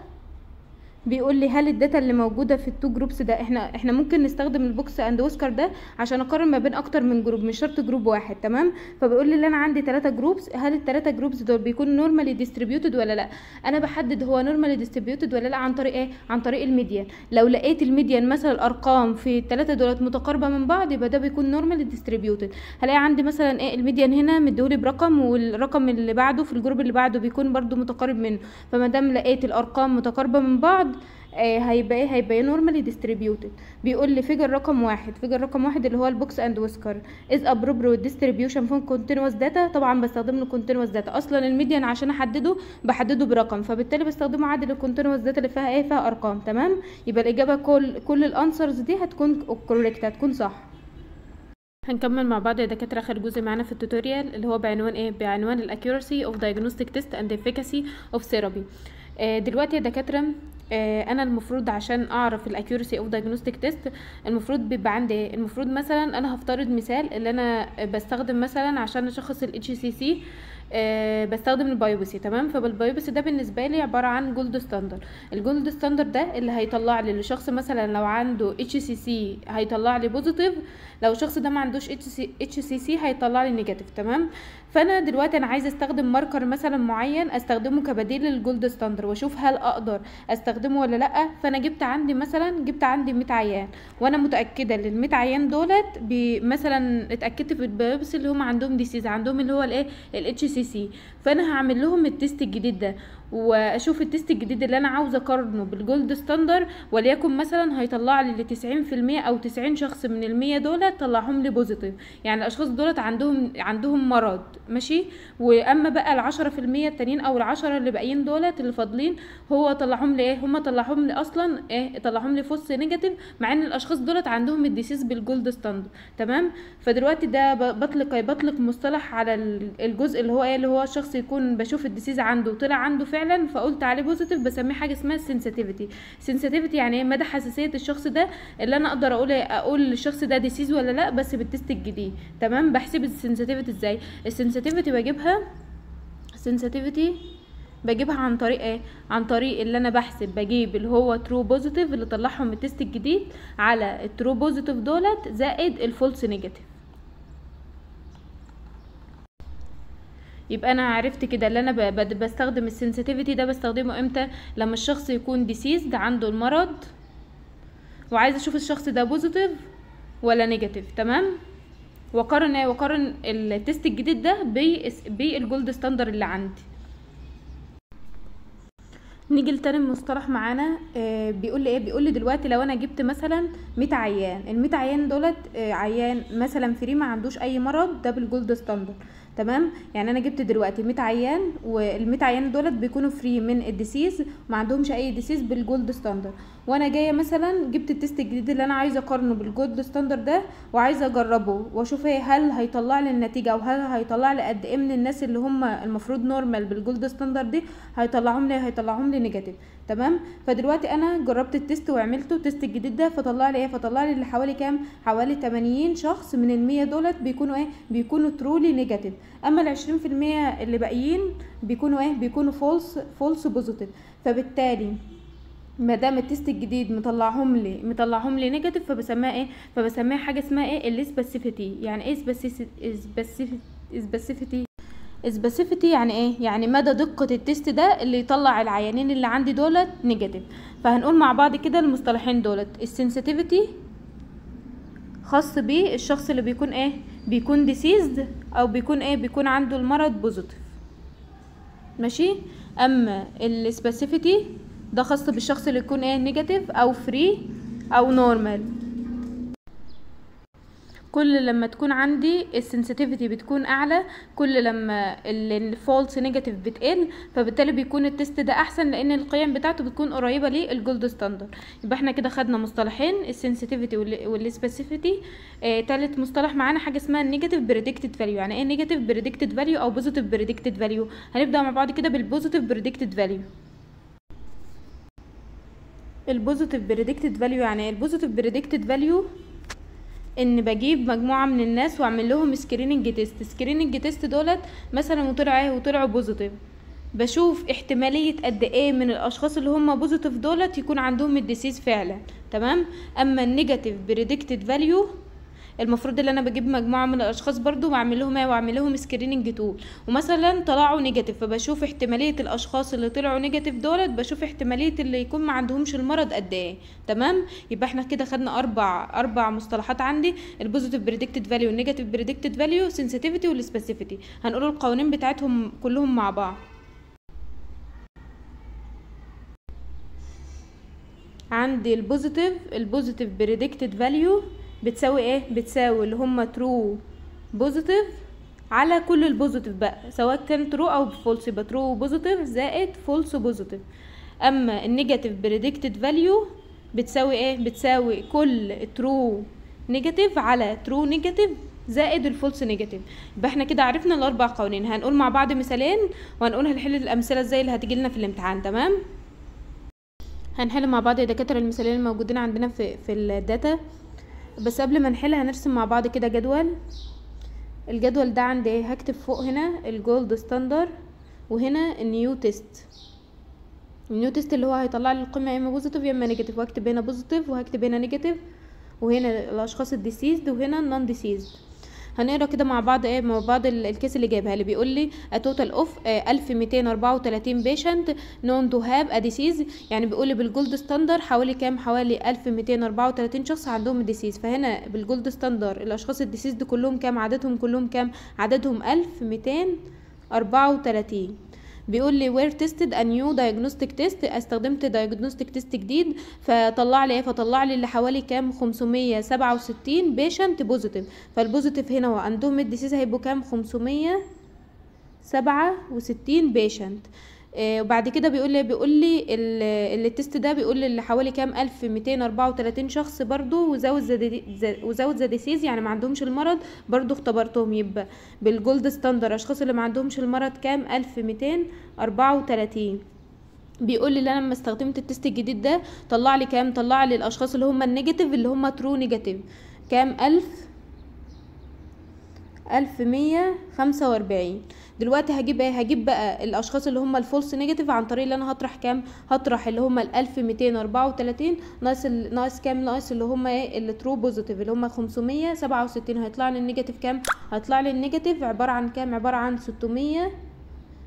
بيقول لي هل ال data اللي موجودة في ال two groups ده إحنا إحنا ممكن نستخدم ال box and whisker ده عشان أقارن ما بين أكتر من group مش شرط group واحد تمام؟ فبيقول لي ان أنا عندي ثلاثة groups هل الثلاثة groups دول بيكونوا normally distributed ولا لأ؟ أنا بحدد هو normally distributed ولا لأ عن طريق إيه؟ عن طريق ال median لو لقيت ال median مثلا الارقام في الثلاثه دولت متقاربة من بعض يبقى ده بيكون normally distributed هلاقي عندي مثلا إيه؟ ال median هنا مديهولي برقم والرقم اللي بعده في ال group اللي بعده بيكون برضو متقارب منه. فما دام لقيت الأرقام متقاربة من بعض هيبقى إيه؟ هيبقى normally distributed بيقول لي figure رقم واحد. figure رقم واحد اللي هو ال box and whisker is appropriate distribution for continuous data طبعا بستخدم له continuous data أصلا ال median عشان أحدده بحدده برقم فبالتالي بستخدمه عادي لل continuous data اللي فيها إيه؟ فيها أرقام. تمام؟ يبقى الإجابة كل كل ال answers دي هتكون correct هتكون صح. هنكمل مع بعض يا دكاترة. آخر جزء معانا في ال tutorial اللي هو بعنوان إيه؟ بعنوان ال accuracy of diagnostic test and efficacy of therapy. آه، دلوقتي يا دكاترة آه، أنا المفروض عشان أعرف ال accuracy of diagnostic test المفروض بيبقى عندي إيه؟ المفروض مثلا أنا هفترض مثال اللي أنا بستخدم مثلا عشان أشخص ال HCC آه بستخدم ال biopsy تمام؟ فال biopsy ده بالنسبة لي عبارة عن gold standard ال gold standard ده اللي هيطلع لي الشخص مثلا لو عنده HCC هيطلع لي positive لو الشخص ده ما عندوش HCC هيطلع لي negative تمام؟ فأنا دلوقتي أنا عايزة أستخدم marker مثلا معين أستخدمه كبديل لل gold standard وأشوف هل أقدر أستخدمه ولا لأ. فأنا جبت عندي مثلا جبت عندي 100 عيان وأنا متأكدة إن ال 100 عيان دولت مثلا اتأكدت في ال biopsy اللي هم عندهم disease عندهم اللي هو الإيه؟ ال HCC فأنا هعمل لهم ال test الجديد ده. وأشوف ال test الجديد اللي أنا عاوزة أقارنه بال gold standard وليكن مثلا هيطلع لي ل 90% أو 90 شخص من ال100 دول طلعهم لي positive يعني الأشخاص دولت عندهم عندهم مرض ماشي؟ وأما بقى ال 10% التانيين أو ال10 اللي باقيين دولت اللي فاضلين هو طلعهم لي إيه؟ هم طلعهم لي أصلا إيه؟ طلعهم لي false negative مع إن الأشخاص دولت عندهم ال disease بال gold standard تمام؟ فدلوقتي ده بطلق بطلق مصطلح على ال- الجزء اللي هو إيه؟ اللي هو الشخص يكون بشوف ال disease عنده طلع عنده فعلا فقلت عليه positive بسميه حاجة اسمها ال sensitivity ال sensitivity يعني إيه؟ مدى حساسية الشخص ده اللي أنا أقدر أقول أقول للشخص ده diseased ولا لأ بس بال test الجديد. تمام؟ بحسب ال sensitivity إزاي. ال sensitivity بجيبها ال sensitivity بجيبها عن طريق إيه؟ عن طريق اللي أنا بحسب بجيب اللي هو true positive اللي طلعهم ال test الجديد على ال true positive دولت زائد ال false negative يبقى أنا عرفت كده اللي أنا بستخدم ال sensitivity ده بستخدمه إمتى؟ لما الشخص يكون diseased عنده المرض وعايزه أشوف الشخص ده positive ولا negative تمام؟ وأقارن إيه وأقارن ال test الجديد ده بال gold standard اللي عندي. نيجي لتاني مصطلح معانا آه بيقول لي إيه؟ بيقول لي دلوقتي لو أنا جبت مثلا 100 عيان ال 100 عيان دولت آه عيان مثلا free ما عندوش أي مرض ده بال gold standard تمام؟ يعني أنا جبت دلوقتي 100 عيان وال 100 عيان دولت بيكونوا free من ال disease وما عندهمش أي disease بال gold standard وأنا جاية مثلا جبت ال test الجديد اللي أنا عايزة أقارنه بال gold standard ده وعايزة أجربه وأشوف هل هيطلع لي النتيجة أو هل هيطلع لي قد إيه من الناس اللي هم المفروض normal بال gold standard دي هيطلعهم لي هيطلعهم لي negative تمام؟ فدلوقتي أنا جربت ال test وعملته ال test الجديد ده فطلع لي إيه؟ فطلع لي اللي حوالي كام؟ حوالي 80 شخص من ال100 دولت بيكونوا إيه؟ بيكونوا truly negative أما ال 20% اللي باقيين بيكونوا إيه؟ بيكونوا false false positive فبالتالي ما دام ال test الجديد مطلعهم لي مطلعهم لي negative فبسميها إيه؟ فبسميها حاجة اسمها إيه؟ ال specificity يعني إيه specificity specificity يعني إيه؟ يعني مدى دقة ال test ده اللي يطلع العيانين اللي عندي دولت negative فهنقول مع بعض كده المصطلحين دولت. ال sensitivity خاص بيه الشخص اللي بيكون إيه؟ بيكون diseased أو بيكون إيه؟ بيكون عنده المرض positive ماشي؟ أما ال specificity ده خاص بالشخص اللي يكون إيه negative أو free أو normal كل لما تكون عندي ال sensitivity بتكون أعلى كل لما ال false negative بتقل فبالتالي بيكون ال test ده أحسن لأن القيم بتاعته بتكون قريبة لل gold standard يبقى إحنا كده خدنا مصطلحين ال sensitivity وال specificity آه تالت مصطلح معانا حاجة اسمها ال negative predicted value يعني إيه negative predicted value أو positive predicted value هنبدأ مع بعض كده بال positive predicted value ال positive predicted value يعني إيه؟ ال positive predicted value إن بجيب مجموعة من الناس وأعمل لهم screening test screening test دولت مثلا وطلع إيه؟ وطلعوا positive بشوف احتمالية قد إيه من الأشخاص اللي هم positive دولت يكون عندهم ال disease فعلا. تمام؟ أما ال negative predicted value المفروض ان أنا بجيب مجموعة من الأشخاص برضو واعمل لهم إيه واعمل لهم screening tool ومثلا طلعوا negative فبشوف احتمالية الأشخاص اللي طلعوا negative دولت بشوف احتمالية اللي يكون ما عندهمش المرض قد إيه. تمام؟ يبقى إحنا كده خدنا أربع أربع مصطلحات عندي ال positive predicted value ال negative predicted value sensitivity وال specificity هنقول القوانين بتاعتهم كلهم مع بعض. عندي ال positive ال positive predicted value بتساوي إيه؟ بتساوي اللي هما true positive على كل ال positive بقى سواء كان true أو false يبقى true positive زائد false positive أما ال negative predicted value بتساوي إيه؟ بتساوي كل true negative على true negative زائد ال false negative يبقى إحنا كده عرفنا الأربع قوانين. هنقول مع بعض مثالين وهنقول هنحل الأمثلة إزاي اللي هتيجي لنا في الامتحان تمام؟ هنحل مع بعض يا دكاترة المثالين الموجودين عندنا في في ال data بس قبل ما نحل هنرسم مع بعض كده جدول. الجدول ده عندي إيه؟ هكتب فوق هنا ال gold standard وهنا ال new test. ال new test اللي هو هيطلع لي القيمه يا إما positive يا إما negative وهكتب هنا positive وهكتب هنا negative وهنا الأشخاص ال diseased وهنا ال non diseased هنقرا كده مع بعض إيه مع بعض ال case اللي جايبها لي. بيقول لي total of 1234 patient known to have a disease. يعني بيقول لي بال gold standard حوالي كام؟ حوالي 1234 شخص عندهم ال disease فهنا بال gold standard الأشخاص ال disease دي كلهم كام؟ عددهم كلهم كام؟ عددهم 1234 بيقول لي were tested a new diagnostic test استخدمت diagnostic test جديد. فطلع لي إيه فطلع لي اللي حوالي كام؟ 567 patient positive فال positive هنا وعندهم ال disease هيبقوا كام؟ 567 patient وبعد كده بيقول لي بيقول لي ال test ده بيقول لي اللي حوالي كام؟ 1234 شخص برضو without without the disease يعني ما عندهمش المرض برضو اختبرتهم. يبقى بال gold standard الاشخاص اللي ما عندهمش المرض كام؟ 1234 بيقول لي ان أنا لما استخدمت ال test الجديد ده طلع لي كام؟ طلع لي الأشخاص اللي هم ال negative اللي هم true negative كام؟ 1000 1145 دلوقتي هجيب إيه؟ هجيب بقى الأشخاص اللي هم ال false negative عن طريق اللي أنا هطرح كام؟ هطرح اللي هم ال 1234 ناقص ناقص كام؟ ناقص اللي هم إيه؟ ال true positive اللي هم 567 هيطلع لي ال negative كام؟ هيطلع لي ال negative عبارة عن كام؟ عبارة عن 600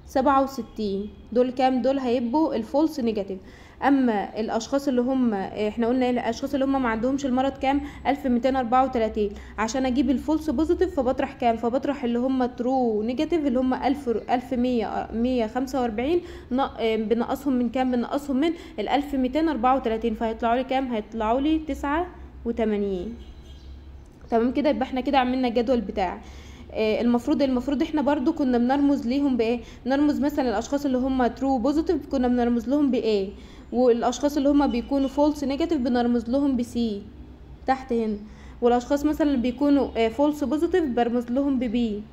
سبعة وستين. دول كام؟ دول هيبقوا ال false negative. اما الأشخاص اللي هم إحنا قلنا إيه الأشخاص اللي هم ما عندهمش المرض كام؟ 1234 عشان أجيب ال false positive فبطرح كام؟ فبطرح اللي هم true negative اللي هم 1000 1145 بنقصهم من كام؟ بنقصهم من ال 1234 فهيطلعوا لي كام؟ هيطلعوا لي 89 تمام كده؟ يبقى إحنا كده عملنا الجدول بتاع. المفروض المفروض إحنا برضو كنا بنرمز ليهم بإيه؟ نرمز مثلا الأشخاص اللي هم true positive كنا بنرمز لهم بإيه؟ والأشخاص اللي هم بيكونوا false negative بنرمز لهم ب C تحت هنا. والأشخاص مثلا اللي بيكونوا false positive برمز لهم ب B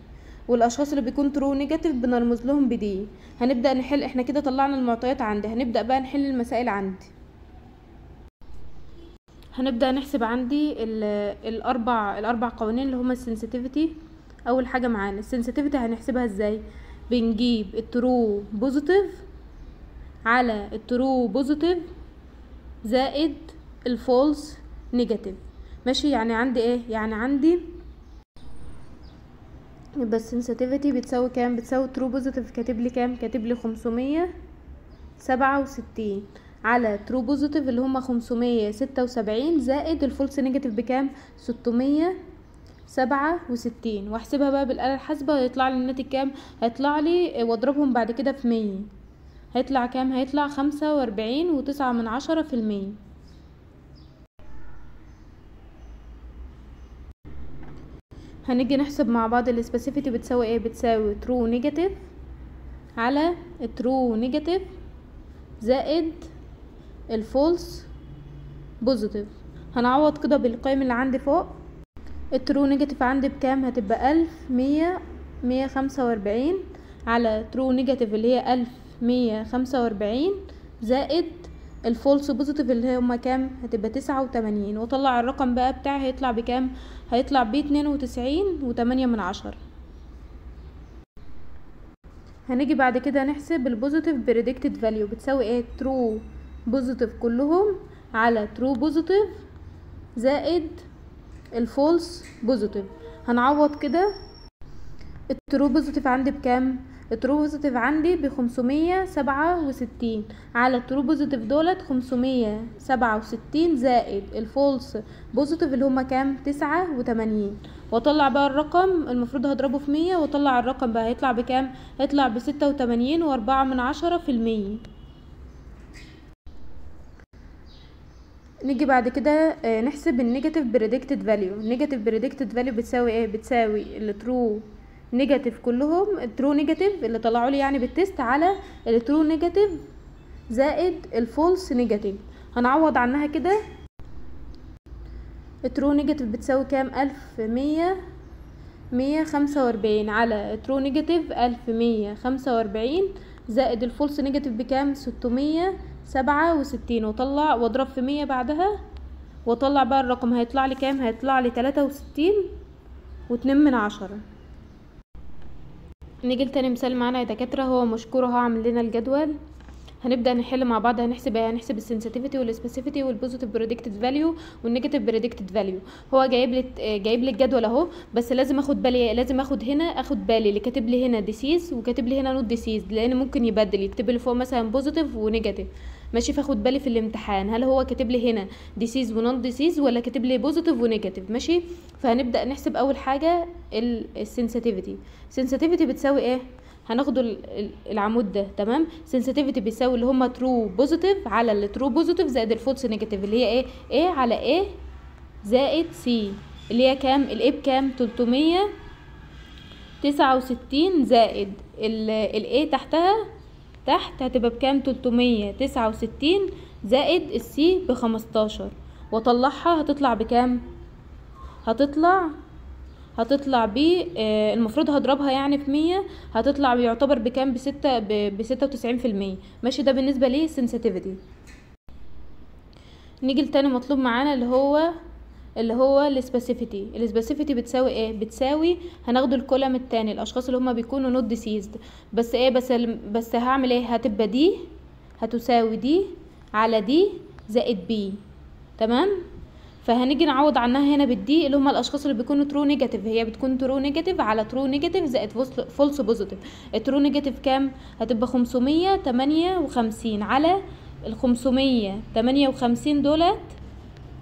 والأشخاص اللي بيكون true negative بنرمز لهم ب D هنبدأ نحل إحنا كده طلعنا المعطيات عندي. هنبدأ بقى نحل المسائل عندي. هنبدأ نحسب عندي الأربع الأربع قوانين اللي هما ال sensitivity أول حاجة معانا ال sensitivity هنحسبها إزاي؟ بنجيب ال true positive على ال true positive زائد ال false negative ماشي؟ يعني عندي إيه؟ يعني عندي يبقى ال sensitivity بتساوي كام؟ بتساوي true positive كاتب لي كام؟ كاتب لي 567 على true positive اللي هما 576 زائد ال false negative بكام؟ 600 سبعة وستين. واحسبها بقى بالآلة الحاسبة هيطلع لي الناتج كام؟ هيطلع لي واضربهم بعد كده في مية. هيطلع كام؟ هيطلع خمسة وأربعين وتسعة من عشرة في المية. هنيجي نحسب مع بعض ال specificity بتساوي إيه؟ بتساوي true negative على ال true negative زائد ال false positive هنعوض كده بالقيم اللي عندي فوق. ال true negative عندي بكام؟ هتبقى ألف مية مية خمسة وأربعين على true negative اللي هي ألف مية خمسة وأربعين زائد ال false positive اللي هما كام؟ هتبقى تسعة وتمانين. واطلع الرقم بقى بتاعي هيطلع بكام؟ هيطلع باتنين وتسعين وتمانية من عشرة. هنيجي بعد كده نحسب ال positive predicted value بتساوي إيه؟ true positive كلهم على true positive زائد ال false positive هنعوض كده. ال true positive عندي بكام؟ ال true positive عندي بخمسمية سبعة وستين. على ال true positive دولت خمسمية سبعة وستين زائد ال false positive اللي هما كام؟ تسعة وتمانين. واطلع بقى الرقم المفروض هضربه في مية واطلع الرقم بقى هيطلع بكام؟ هيطلع بستة وتمانين وأربعة من عشرة في المية. نيجي بعد كده نحسب ال negative predicted value ال negative predicted value بتساوي إيه؟ بتساوي ال true negative كلهم ال true negative اللي طلعوا لي يعني بال test على ال true negative زائد ال false negative هنعوض عنها كده. ال true negative بتساوي كام؟ ألف مية مية خمسة وأربعين. على ال true negative ألف مية خمسة وأربعين زائد ال false negative بكام؟ ستمية سبعة وستين. واطلع واضرب في مية بعدها. واطلع بقى الرقم هيطلع لي كام؟ هيطلع لي تلاتة وستين واتنين من عشرة. نيجي لتاني مثال معانا يا دكاترة هو مشكور اهو عامل لنا الجدول. هنبدأ نحل مع بعض هنحسب إيه؟ هنحسب ال sensitivity وال specificity وال positive predicted value وال negative predicted value هو جايب لي جايب لي الجدول أهو بس لازم آخد بالي لازم آخد هنا آخد بالي اللي كاتب لي هنا disease وكاتب لي هنا not disease لأن ممكن يبدل يكتب لي فوق مثلا positive و negative ماشي فاخد بالي في الامتحان. هل هو كاتب لي هنا disease و non disease ولا كاتب لي positive و negative ماشي؟ فهنبدأ نحسب أول حاجة ال sensitivity ال sensitivity بتساوي إيه؟ هناخد العمود ده تمام؟ sensitivity بيساوي اللي هما true positive على ال true positive زائد ال false negative اللي هي إيه؟ إيه على إيه زائد سي اللي هي كام؟ الايه بكام 369 زائد الايه تحتها تحت هتبقى بكام؟ 369 زائد السي بخمستاشر. واطلعها هتطلع بكام؟ هتطلع هتطلع ب آه المفروض هضربها يعني في مية هتطلع يعتبر بكام؟ بستة بستة وتسعين في المية. ماشي ده بالنسبة sensitivity. نيجي لتاني مطلوب معانا اللي هو اللي هو ال specificity ال specificity بتساوي إيه؟ بتساوي هناخد ال column التاني الأشخاص اللي هما بيكونوا not diseased بس إيه؟ بس بس هعمل إيه؟ هتبقى دي هتساوي d على d زائد b تمام؟ فهنيجي نعوض عنها هنا بال d اللي هما الأشخاص اللي بيكونوا true negative هي بتكون true negative على true negative زائد false positive ال true negative كام؟ هتبقى خمسمية تمانية وخمسين على الخمسمية تمانية وخمسين دولت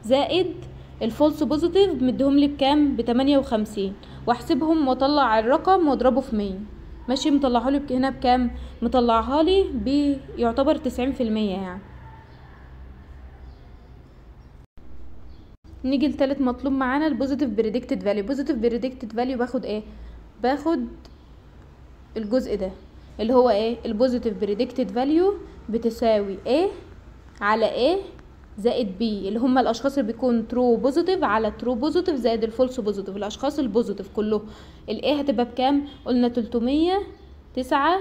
زائد ال false positive مديهم لي بكام؟ بتمانية وخمسين. واحسبهم واطلع الرقم واضربه في مية. ماشي مطلعها لي هنا بكام؟ مطلعها لي بيعتبر تسعين في المية يعني. نيجي لتالت مطلوب معانا ال positive predicted value positive predicted value باخد إيه؟ باخد الجزء ده اللي هو إيه؟ ال positive predicted value بتساوي a على a زائد b اللي هم الأشخاص اللي بيكون true positive على true positive زائد ال false positive الأشخاص ال positive كله. ال a هتبقى بكام؟ قلنا 309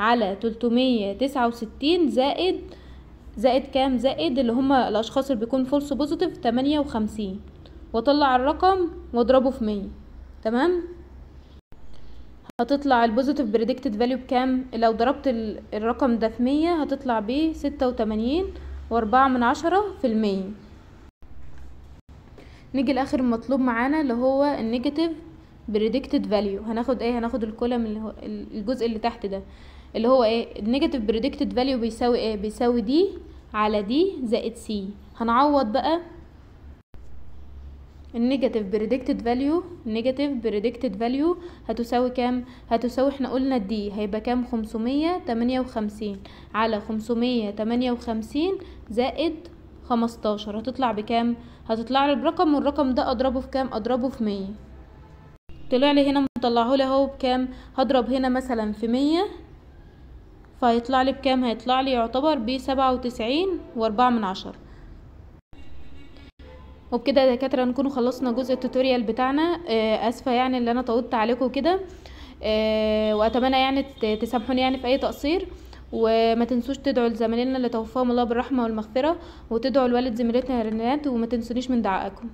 على 369 زائد زائد كام؟ زائد اللي هم الأشخاص اللي بيكون false positive 58 واطلع الرقم واضربه في 100 تمام؟ هتطلع ال positive predicted value بكام؟ لو ضربت الرقم ده في 100 هتطلع بيه 86 وأربعة من عشرة في المية. نيجي لآخر مطلوب معانا اللي هو ال negative predicted value هناخد إيه؟ هناخد ال column اللي هو الجزء اللي تحت ده. اللي هو إيه؟ ال negative predicted value بيساوي إيه؟ بيساوي d على d زائد c هنعوض بقى ال negative predicted value ال negative predicted value هتساوي كام؟ هتساوي إحنا قلنا ال d هيبقى كام؟ خمسمية تمانية وخمسين. على خمسمية تمانية وخمسين زائد خمستاشر. هتطلع بكام؟ هتطلع لي برقم والرقم ده أضربه في كام؟ أضربه في مية. طلع لي هنا مطلعه لي أهو بكام؟ هضرب هنا مثلا في مية فهيطلع لي بكام؟ هيطلع لي يعتبر بسبعة وتسعين وأربعة من عشرة. وبكده يا دكاترة نكون خلصنا جزء التوتوريال بتاعنا. آه، آسفة يعني اللي أنا طولت عليكم كده. آه، وأتمنى يعني تسامحوني يعني في أي تقصير. وما تنسوش تدعوا لزمايلنا اللي توفاهم الله بالرحمة والمغفرة وتدعوا لوالد زميلتنا رنات وما تنسونيش من دعائكم.